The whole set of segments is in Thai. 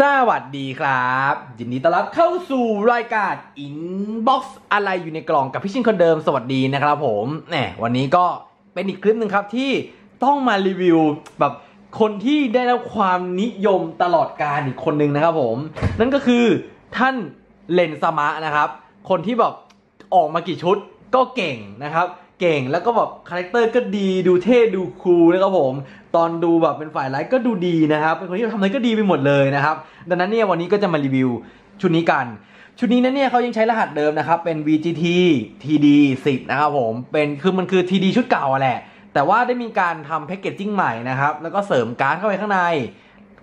สวัสดีครับ ยินดีต้อนรับเข้าสู่รายการ Inbox อะไรอยู่ในกล่องกับพี่ชินคนเดิมสวัสดีนะครับผมแหมวันนี้ก็เป็นอีกคลิปหนึ่งครับที่ต้องมารีวิวแบบคนที่ได้รับความนิยมตลอดกาลอีกคนหนึ่งนะครับผม นั่นก็คือท่านเรนซามะนะครับ คนที่แบบออกมากี่ชุดก็เก่งนะครับ เก่งแล้วก็แบบคาแรคเตอร์ก็ดีดูเท่ดู cool นะครับผม ตอนดูแบบเป็นฝ่ายไลฟ์ก็ดูดีนะครับ เป็นคนที่ทำอะไรก็ดีไปหมดเลยนะครับ ดังนั้นเนี่ยวันนี้ก็จะมารีวิวชุดนี้กัน ชุดนี้นั้นเนี่ยเขายังใช้รหัสเดิมนะครับ เป็น VGT TD 10นะครับผม เป็นคือมันคือ TD ชุดเก่าอะแหละ แต่ว่าได้มีการทำแพคเกจจิ้งใหม่นะครับ แล้วก็เสริมการ์ดเข้าไปข้างใน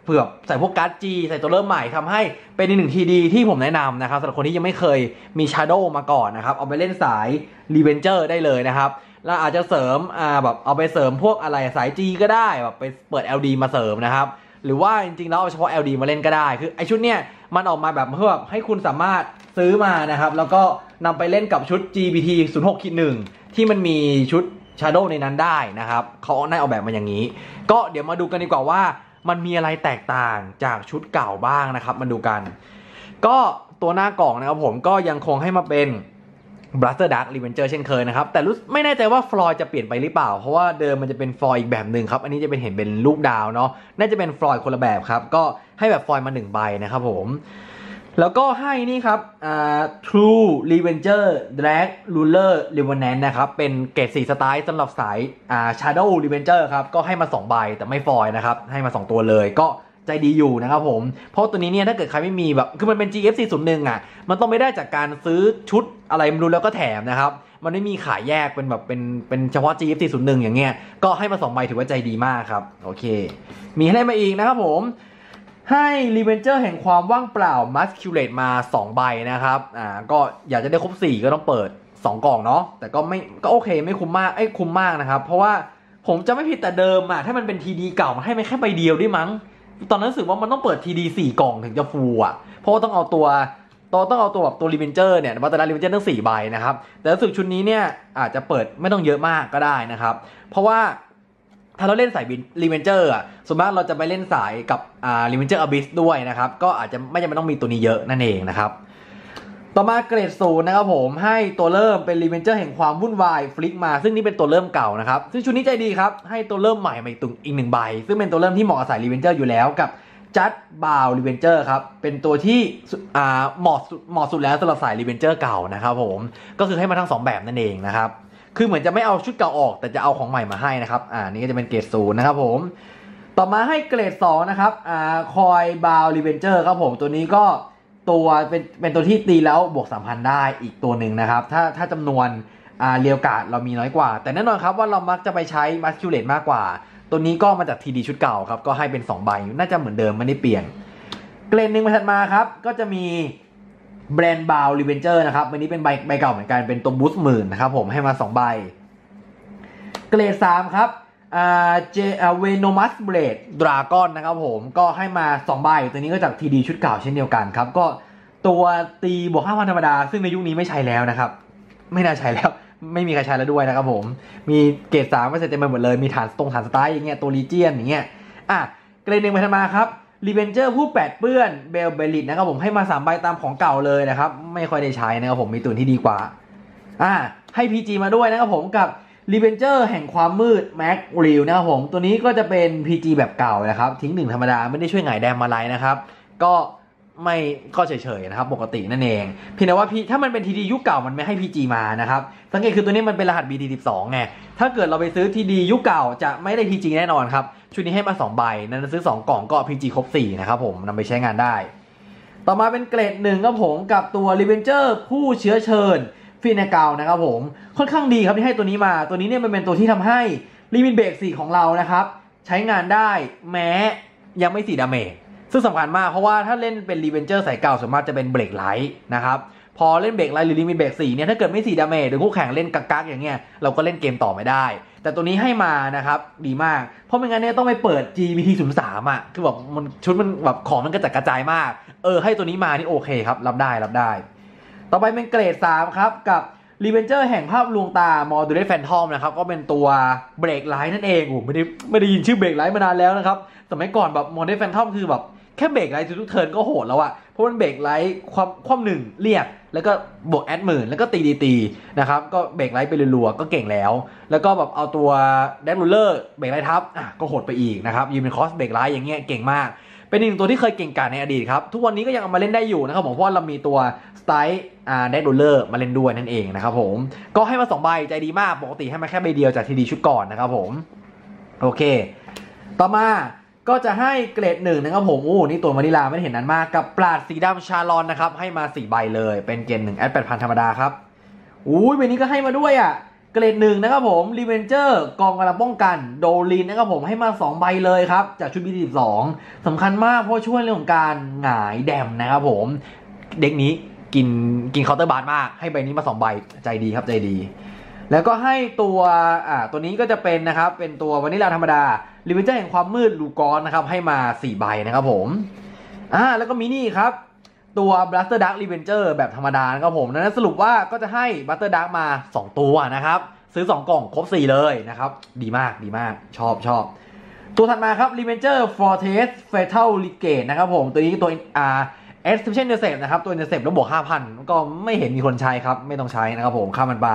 เผื่อใส่พวกการ์ด G ใส่ตัวเริ่มใหม่ทำให้เป็นอีกหนึ่ง TD ที่ผมแนะนำนะครับสำหรับคนที่ยังไม่เคยมี Shadow มาก่อนนะครับ เอาไปเล่นสาย Revenger ได้เลยนะครับแล้วอาจจะเสริมอ่าแบบเอาไปเสริมพวกอะไรสาย G ก็ได้แบบไปเปิด LD มาเสริมนะครับหรือว่าจริงๆแล้วเอาเฉพาะ LD มาเล่นก็ได้ คือไอชุดเนี้ยมันออกมาแบบเพื่อแบบให้คุณสามารถซื้อมานะครับ แล้วก็นำไปเล่นกับชุด GBT 06คิด1ที่มันมีชุด Shadow ในนั้นได้นะครับเขาได้ออกแบบมาอย่างนี้ ก็เดี๋ยวมาดูกันดีกว่าว่า มันมีอะไรแตกต่างจากชุดเก่าบ้างนะครับมาดูกัน ก็ตัวหน้ากล่องนะครับผมก็ยังคงให้มาเป็น Blaster Dark Revenger เช่นเคยนะครับ แต่รู้ไม่แน่ใจว่าฟลอยจะเปลี่ยนไปหรือเปล่า เพราะว่าเดิมมันจะเป็นฟลอยอีกแบบหนึ่งครับ อันนี้จะเป็นเห็นเป็นรูปดาวเนาะน่าจะเป็นฟลอยคนละแบบครับ ก็ให้แบบฟลอยมาหนึ่งใบนะครับผม แล้วก็ให้นี่ครับ True Revenger Drag Ruler Revenant นะครับ เป็นเกรดสีสไตล์สำหรับสาย Shadow Revenger ครับ ก็ให้มา 2 ใบแต่ไม่ฟอยนะครับ ให้มา 2 ตัวเลยก็ใจดีอยู่นะครับผม เพราะตัวนี้เนี่ยถ้าเกิดใครไม่มีแบบ คือมันเป็น GF 401อะ มันต้องไม่ได้จากการซื้อชุดอะไรไม่รู้แล้วก็แถมนะครับ มันไม่มีขายแยกเป็นแบบเป็นเป็นเฉพาะ GF 401อย่างเงี้ย ก็ให้มา2ใบถือว่าใจดีมากครับ โอเค มีให้ได้มาอีกนะครับผม ให้ Revenger แห่งความว่างเปล่า Masquerade มา 2 ใบนะครับ อ่า ก็อยากจะได้ครบ 4 ก็ต้องเปิด 2 กล่องเนาะ แต่ก็ไม่ก็โอเคไม่คุ้มมาก เอ้ยคุ้มมากนะครับ เพราะว่าผมจะไม่ผิดแต่เดิมอะถ้ามันเป็น TD เก่ามันให้มันแค่ใบเดียวด้มั้ง ตอนนั้นรู้สึกว่ามันต้องเปิด TD สี่กล่องถึงจะ full อะเพราะว่าต้องเอาตัวตัวต้องเอาตัวแบบตัว Revenger เนี่ย Blaster Revenger ทั้งสี่ใบนะครับ แต่รู้สึกชุดนี้เนี่ยอาจจะเปิดไม่ต้องเยอะมากก็ได้นะครับ เพราะว่า ถ้าเราเล่นสาย Revenger อะส่วนมากเราจะไปเล่นสายกับอ่า Revenger Abyss ด้วยนะครับ ก็อาจจะไม่จำเป็นต้องมีตัวนี้เยอะนั่นเองนะครับ ต่อมาเกรดศูนย์นะครับผมให้ตัวเริ่มเป็น Revenger แห่งความวุ่นวายฟลิกมา ซึ่งนี่เป็นตัวเริ่มเก่านะครับ ซึ่งชุดนี้ใจดีครับ ให้ตัวเริ่มใหม่มาอีกตุงอีกหนึ่งใบ ซึ่งเป็นตัวเริ่มที่เหมาะกับสาย Revenger อยู่แล้วกับ Judgebau Revenger ครับ เป็นตัวที่อ่าเหมาะเหมาะสุดแล้วสำหรับสาย Revenger เก่านะครับผมก็คือให้มาทั้งสองแบบนั่นเองนะครับ คือเหมือนจะไม่เอาชุดเก่าออก แต่จะเอาของใหม่มาให้นะครับ อ่า นี่ก็จะเป็นเกรดศูนย์นะครับผม ต่อมาให้เกรด 2 นะครับ อ่า Koilbau Revenger ครับผม ตัวนี้ก็ตัวเป็นเป็นตัวที่ตีแล้วบวก 3,000 ได้อีกตัวหนึ่งนะครับ ถ้าถ้าจำนวนอ่า rearguard เรามีน้อยกว่า แต่แน่นอนครับว่าเรามักจะไปใช้ Masquerade มากกว่า ตัวนี้ก็มาจาก TD ชุดเก่าครับ ก็ให้เป็น 2 ใบ น่าจะเหมือนเดิมไม่ได้เปลี่ยน เกรดหนึ่งมาถัดมาครับ ก็จะมี Branbau Revenger นะครับวันนี้เป็นใบใบเก่าเหมือนกันเป็นตัว boost หมื่นนะครับผมให้มา2ใบ เกรด3ครับอ่า Venomous Breath Dragon นะครับผมก็ให้มา2ใบตัวนี้ก็จาก TD ชุดเก่าเช่นเดียวกันครับก็ตัวตีบวก5,000ธรรมดา ซึ่งในยุคนี้ไม่ใช้แล้วนะครับ ไม่น่าใช้แล้วไม่มีใครใช้แล้วด้วยนะครับผม มีเกรด3ก็เสร็จเต็มไปหมดเลย มีฐานตรงฐานสไตล์อย่างเงี้ยตัวลีเจียนอย่างเงี้ย อะ เกรดหนึ่งไปทมาครับ รีเวนเจอร์ผู้แปดเปื้อนเบลเบลิตนะครับผมให้มาสามใบตามของเก่าเลยนะครับ ไม่ค่อยได้ใช้นะครับผมมีตุนที่ดีกว่า อ่า ให้ PG มาด้วยนะครับผมกับรีเวนเจอร์แห่งความมืดแม็กริวนะครับผมตัวนี้ก็จะเป็น PG แบบเก่านะครับ ทิ้งหนึ่งธรรมดาไม่ได้ช่วยหงายแดมอะไรนะครับ ก็ ไม่ก็เฉยๆนะครับปกตินั่นเองเพียงแต่ว่าพี่ถ้ามันเป็น TD ยุคเก่ามันไม่ให้ PG มานะครับสังเกตคือตัวนี้มันเป็นรหัส BT12 ไงถ้าเกิดเราไปซื้อ TD ยุคเก่าจะไม่ได้ PG แน่นอนครับชุดนี้ให้มา2ใบนั้นซื้อ 2 กล่องก็ PG ครบ4นะครับผมนำไปใช้งานได้ ต่อมาเป็นเกรดหนึ่งครับผมกับตัว r e v e n g e r ผู้เชื้อเชิญฟีนาเกานะครับผมค่อนข้างดีครับที่ให้ตัวนี้มาตัวนี้เนี่ยมันเป็นตัวที่ทำให้ limit break 4ของเรานะครับใช้งานได้แม้ยังไม่4 damage ซึ่งสำคัญมากเพราะว่าถ้าเล่นเป็น Revenger สายเก่าส่วนมากจะเป็น break ride นะครับพอเล่น break ride หรือ limit break 4เนี่ยถ้าเกิดไม่4 damage หรือคู่แข่งเล่นกักๆอย่างเงี้ยเราก็เล่นเกมต่อไม่ได้ แต่ตัวนี้ให้มานะครับดีมาก เพราะไม่งั้นเนี่ยต้องไปเปิด GBT 0 3อะคือแบบมันชุดมันแบบของมันกระจัดกระจายมาก เออให้ตัวนี้มานี่โอเคครับ รับได้รับได้ ต่อไปเป็นเกรด 3 ครับ กับ Revenger แห่งภาพลวงตา Mordred Phantom นะครับก็เป็นตัว break ride นั่นเองโอ้ไม่ได้ไม่ได้ยินชื่อ break ride มานานแล้วนะครับสมัยก่อนแบบ Mordred Phantom คือแบบ แค่ break ride ทุก turn ก็โหดแล้วอะเพราะมัน break ride ความความหนึ่งเรียก แล้วก็บวก add หมื่นแล้วก็ตีดีตีนะครับ ก็ break ride ไปรัวๆก็เก่งแล้ว แล้วก็แบบเอาตัว Dragruler break ride ทับอะก็โหดไปอีกนะครับยืนเป็น cross break ride อย่างเงี้ยเก่งมากเป็นหนึ่งตัวที่เคยเก่งกาจในอดีตครับ ทุกวันนี้ก็ยังเอามาเล่นได้อยู่นะครับผมเพราะเรามีตัว stride อ่า Dragruler มาเล่นด้วยนั่นเองนะครับผม ก็ให้มาสองใบใจดีมาก ปกติให้มาแค่ใบเดียวจาก TD ชุดก่อนนะครับผม โอเค ต่อมา ก็จะให้เกรดหนึ่งนะครับผมโอ้นี่ตัววานิลาไม่เห็นนั้นมากกับปราชญ์สีดำ Charon นะครับ ให้มาสี่ใบเลย เป็นเกรดหนึ่ง add แปดพันธรรมดาครับอุ้ยใบนี้ก็ให้มาด้วยอะเกรดหนึ่งนะครับผม Revenger กองกำลังป้องกัน Dorint นะครับผมให้มา 2 ใบเลยครับ จากชุดบีสิบสองสำคัญมากเพราะช่วยเรื่องของการหงายแดมนะครับผม เด็คนี้กินกิน counter blast มากให้ใบนี้มา 2 ใบใจดีครับใจดี แล้วก็ให้ตัวอ่าตัวนี้ก็จะเป็นนะครับเป็นตัววานิลาธรรมดา Revenger แห่งความมืด Rugos นะครับให้มา4ใบนะครับผมอ่าแล้วก็มินี่ครับตัว Blaster Dark Revenger แบบธรรมดานะครับผมนั้นสรุปว่าก็จะให้ Blaster Dark มา 2 ตัวนะครับ ซื้อ 2 กล่องครบ 4 เลยนะครับ ดีมากดีมากชอบชอบตัวถัดมาครับ Revenger Fortress Fatalita นะครับผม ตัวนี้ตัวอ่า Exception Intercept นะครับ ตัว Intercept แล้วบวก 5,000 ก็ไม่เห็นมีคนใช้ครับ ไม่ต้องใช้นะครับผมข้ามมันไป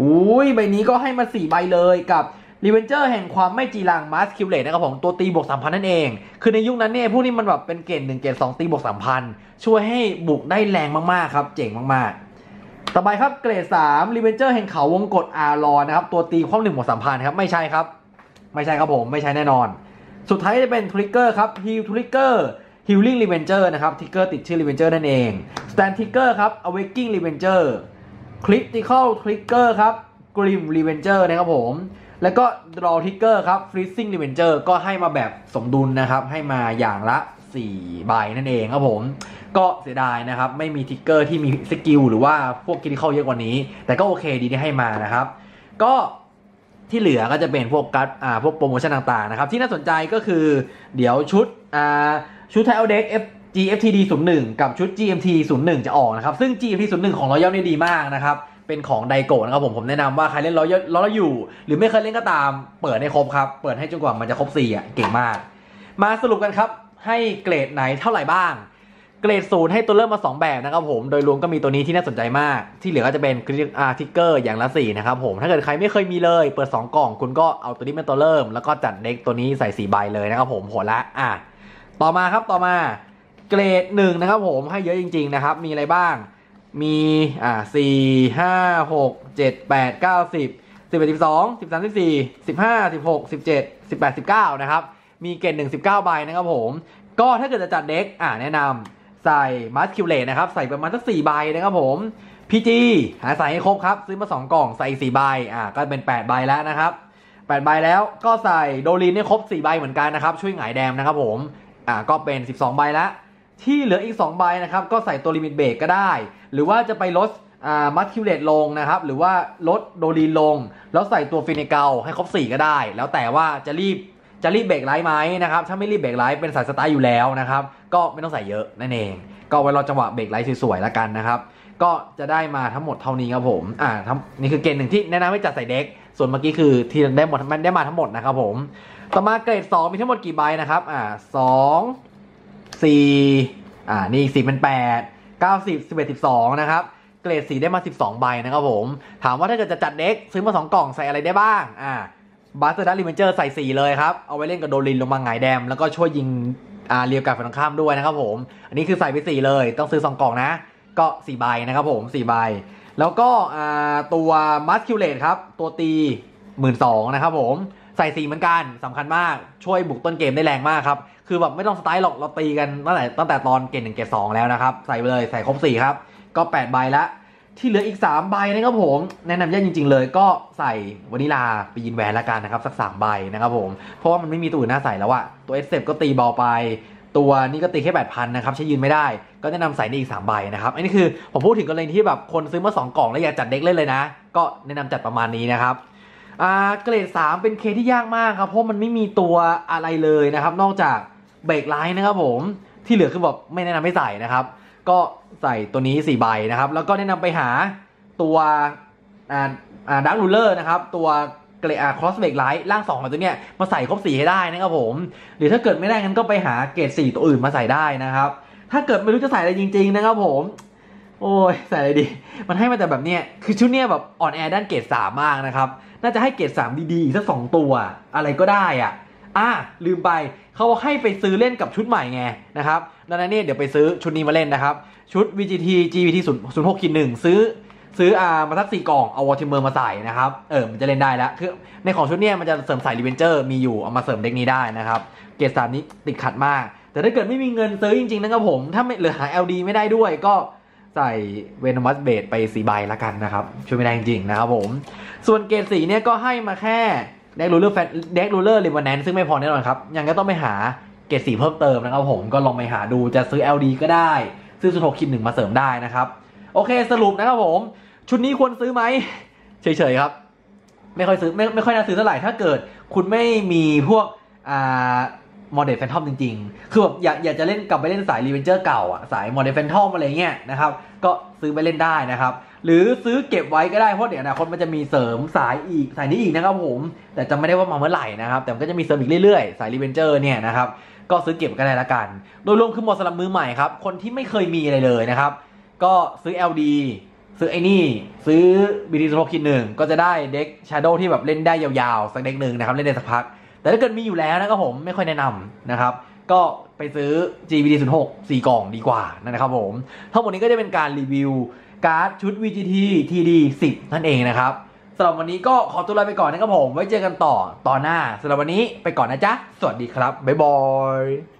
อุ้ยใบนี้ก็ให้มา 4 ใบเลยกับ Revenger แห่งความไม่จีรัง Masquerade นะครับผมตัวตีบวกสามพันนั่นเอง คือในยุคนั้นเนี่ยพวกนี้มันแบบเป็นเกณฑ์หนึ่งเกณฑ์สองตีบวกสามพันช่วยให้บุกได้แรงมากๆครับ เจ๋งมากๆ ต่อไปครับเกรดสาม Revenger แห่งเขาวงกต Arawn นะครับตัวตีความหนึ่งบวกสามพันครับไม่ใช่ครับ ไม่ใช่ครับผมไม่ใช่แน่นอน สุดท้ายจะเป็น trigger ครับ heal trigger healing revenger นะครับ trigger ติดชื่อ revenger นั่นเอง stand trigger ครับ awaking revenger critical trigger ครับ grim revenger นะครับผม แล้วก็ draw trigger ครับ freezing revenger ก็ให้มาแบบสมดุลนะครับ ให้มาอย่างละ 4 ใบนั่นเองครับผม ก็เสียดายนะครับ ไม่มี trigger ที่มี skill หรือว่าพวกคิดเข้าเยอะกว่านี้ แต่ก็โอเคดีที่ให้มานะครับ ก็ที่เหลือก็จะเป็นพวกการ์ดอ่าพวกโปรโมชั่นต่างๆนะครับ ที่น่าสนใจก็คือเดี๋ยวชุดอ่าชุดไทเอลเด็ก F GFTD 01กับชุด GMT 01จะออกนะครับ ซึ่ง GMT 01ของ Royal นี่ดีมากนะครับ เป็นของไดโกะนะครับผมผมแนะนำว่าใครเล่นร้อยร้อยอยู่ หรือไม่เคยเล่นก็ตาม เปิดให้ครบครับ เปิดให้จนกว่ามันจะครบ4อะเก่งมาก มาสรุปกันครับ ให้เกรดไหนเท่าไหร่บ้าง เกรดศูนย์ให้ตัวเริ่มมา 2 แบบนะครับผมโดยรวมก็มีตัวนี้ที่น่าสนใจมาก ที่เหลือก็จะเป็นอาร์ติเกอร์อย่างละ4นะครับผมถ้าเกิดใครไม่เคยมีเลยเปิด 2 กล่อง คุณก็เอาตัวนี้เป็นตัวเริ่ม แล้วก็จัดเด็กตัวนี้ใส่4ใบเลยนะครับผมโหดละอะต่อมาครับต่อมาเกรดหนึ่งนะครับผมให้เยอะจริงๆนะครับมีอะไรบ้าง มีอ่าสี่ห้าหกเจ็ดแปดเก้าสิบสิบเอ็ดสิบสองสิบสามสิบสี่สิบห้าสิบหกสิบเจ็ดสิบแปดสิบเก้านะครับ มีเกรดหนึ่งสิบเก้าใบนะครับผม ก็ถ้าเกิดจะจัด deck อ่าแนะนำใส่ Masquerade นะครับ ใส่ประมาณสักสี่ใบนะครับผม PG หาใส่ให้ครบครับ ซื้อมาสองกล่องใส่สี่ใบอ่าก็เป็นแปดใบแล้วนะครับแปดใบแล้วก็ใส่ Dorint ให้ครบสี่ใบเหมือนกันนะครับ ช่วยหงาย dam นะครับผมอ่าก็เป็นสิบสองใบแล้ว ที่เหลืออีก2ใบนะครับก็ใส่ตัว limit break ก็ได้ หรือว่าจะไปลด Masquerade ลงนะครับ หรือว่าลด Dorint ลง แล้วใส่ตัวฟินิเกลให้ครบ 4 ก็ได้ แล้วแต่ว่าจะรีบจะรีบเบรกไลท์ไหมนะครับ ถ้าไม่รีบเบรกไลท์เป็นสายสไตล์อยู่แล้วนะครับ ก็ไม่ต้องใส่เยอะนั่นเอง ก็ไว้รอจังหวะเบรกไลท์สวยๆแล้วกันนะครับ ก็จะได้มาทั้งหมดเท่านี้ครับผม อ่านี่คือเกณฑ์หนึ่งที่แนะนำให้จัดใส่เด็ก ส่วนเมื่อกี้คือที่ได้หมดมันได้มาทั้งหมดนะครับผม ต่อมาเกรด2มีทั้งหมดกี่ใบนะครับ อ่าสอง สีอ่า นี่สีเป็นแปดเก้าสิบสิบเอ็ดสิบสองนะครับ เกรดสีได้มาสิบสองใบนะครับผม ถามว่าถ้าเกิดจะจัด deck ซื้อมาสองกล่องใส่อะไรได้บ้าง อ่า Blaster Dark Revenger ใส่สี่เลยครับ เอาไว้เล่นกับ Dorint ลงมาหงาย dam แล้วก็ช่วยยิง อ่า rear guard ฝั่งตรงข้ามด้วยนะครับผม อันนี้คือใส่ไปสี่เลย ต้องซื้อสองกล่องนะ ก็สี่ใบนะครับผมสี่ใบ แล้วก็ อ่า ตัว Masquerade ครับ ตัวตีหมื่นสองนะครับผม ใส่สี่เหมือนกันสำคัญมากช่วยบุกต้นเกมได้แรงมากครับ คือแบบไม่ต้อง stride หรอกเราตีกันตั้งแต่ตั้งแต่ตอนเกมหนึ่งเกมสองแล้วนะครับ ใส่ไปเลยใส่ครบสี่ครับ ก็แปดใบละที่เหลืออีก 3 ใบนะครับผม แนะนำแยกจริง ๆ เลยก็ใส่วานิลาไปยืน van ละกันนะครับสักสามใบนะครับผม เพราะว่ามันไม่มีตัวอื่นน่าใส่แล้วอะตัวเอสเซก็ตีเบาไป ตัวนี้ก็ตีแค่แปดพันนะครับใช้ยืนไม่ได้ ก็แนะนำใส่ในอีก3ใบนะครับอันนี้คือผมพูดถึงกรณีที่แบบคนซื้อมา2กล่องแล้วอยากจัด deck เล่นเลยนะ ก็แนะนำจัดประมาณนี้นะครับ อ่าเกรด 3 เป็นเกรดที่ยากมากครับ เพราะมันไม่มีตัวอะไรเลยนะครับ นอกจากbreak ride นะครับผมที่เหลือคือแบบไม่แนะนำให้ใส่นะครับ ก็ใส่ตัวนี้4ใบนะครับ แล้วก็แนะนำไปหาตัวอ่าอ่า Dragruler นะครับ ตัวเกรดอา cross break ride ร่างสองของตัวเนี้ยมาใส่ครบสี่ให้ได้นะครับผม หรือถ้าเกิดไม่ได้งั้นก็ไปหาเกรดสี่ตัวอื่นมาใส่ได้นะครับ ถ้าเกิดไม่รู้จะใส่อะไรจริง ๆ นะครับผม โอ้ยใส่อะไรดี มันให้มาแต่แบบเนี้ยคือชุดเนี้ยแบบอ่อนแอด้านเกรดสามมากนะครับ น่าจะให้เกรดสามดีๆสักสองตัวอะไรก็ได้อะอะลืมไปเขาให้ไปซื้อเล่นกับชุดใหม่ไงนะครับดังนั้นเนี่ยเดี๋ยวไปซื้อชุดนี้มาเล่นนะครับ ชุด VGT GVT 0 0 6 1ซื้อซื้ออามาสักสี่กล่องเอาวอติเมอร์มาใส่นะครับเออมันจะเล่นได้แล้วคือในของชุดเนี้ยมันจะเสริมใส่รีเวนเจอร์มีอยู่เอามาเสริมเด็กนี้ได้นะครับเกรดสามนี้ติดขัดมาก แต่ถ้าเกิดไม่มีเงินซื้อจริงๆนะครับผมถ้าไม่เหลือหา LD ไม่ได้ด้วยก็ ใส่เวนมัสเบดไปสีใบละกันนะครับ ช่วยไม่ได้จริงๆนะครับผม ส่วนเกรดสีเนี่ยก็ให้มาแค่เด็กรูเลอร์แฟนเด็กรูเลอร์ริวันแนนซึ่งไม่พอแน่นอนครับ ยังก็ต้องไปหาเกรดสีเพิ่มเติมนะครับผมก็ลองไปหาดูจะซื้อ LD ก็ได้ ซื้อสุดหกคิดหนึ่งมาเสริมได้นะครับ โอเคสรุปนะครับผม ชุดนี้ควรซื้อไหมเฉยๆครับ ไม่ค่อยซื้อไม่ไม่ค่อยน่าซื้อเท่าไหร่ถ้าเกิด คุณไม่มีพวกอ่า โมเดลแฟนทอมจริงๆ คือแบบอยากอยากจะเล่นกลับไปเล่นสายรีเวนเจอร์เก่าอะสายโมเดลแฟนทอมอะไรเงี้ยนะครับ ก็ซื้อไปเล่นได้นะครับ หรือซื้อเก็บไว้ก็ได้ เพราะเดี๋ยวอนาคตมันจะมีเสริมสายอีกสายนี้อีกนะครับผม แต่จำไม่ได้ว่ามาเมื่อไหร่นะครับ แต่มันก็จะมีเสริมอีกเรื่อยๆ สายรีเวนเจอร์เนี่ยนะครับ ก็ซื้อเก็บก็ได้ละกัน โดยรวมคือหมาะสำหรับมือใหม่ครับ คนที่ไม่เคยมีอะไรเลยนะครับ ก็ซื้อ LD ซื้อไอ้นี่ ซื้อ BT 1 6คิดหนึ่งก็จะได้เด็ก Shadow ที่แบบเล่นได้ยาวๆสักเด็กหนึ่งนะครับเล่นได้สักพัก แต่ถ้าเกิดมีอยู่แล้วนะครับผมไม่ค่อยแนะนำนะครับ ก็ไปซื้อ GVD 0 6 4 กล่องดีกว่านะครับผม ทั้งหมดนี้ก็จะเป็นการรีวิวการ์ดชุด VGT TD 10 นั่นเองนะครับสำหรับวันนี้ก็ขอตัวลาไปก่อนนะครับผม ไว้เจอกันต่อตอนหน้าสำหรับวันนี้ไปก่อนนะจ๊ะ สวัสดีครับ บ๊ายบาย